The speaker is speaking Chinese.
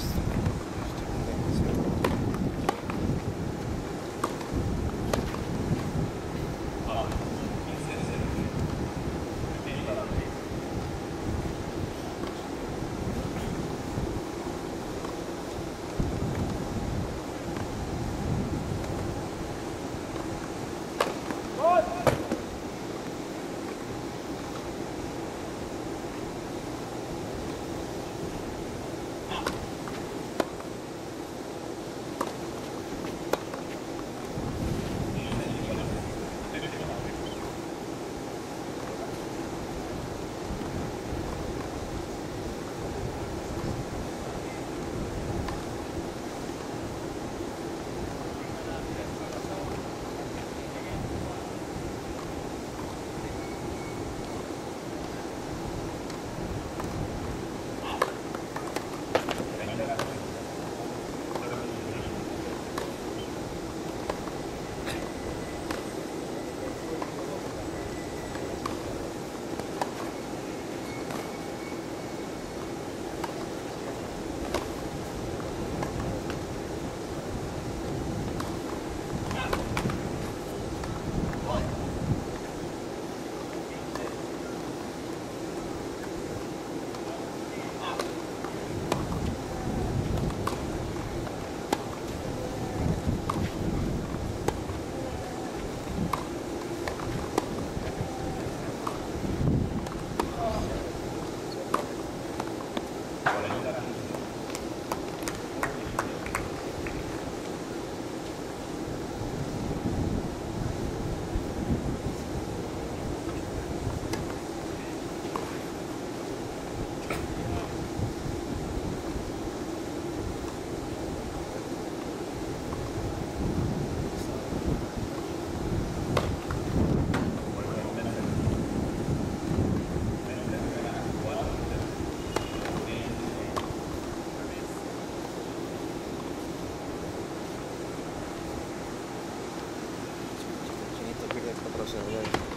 Cheers. Gracias. 都是因。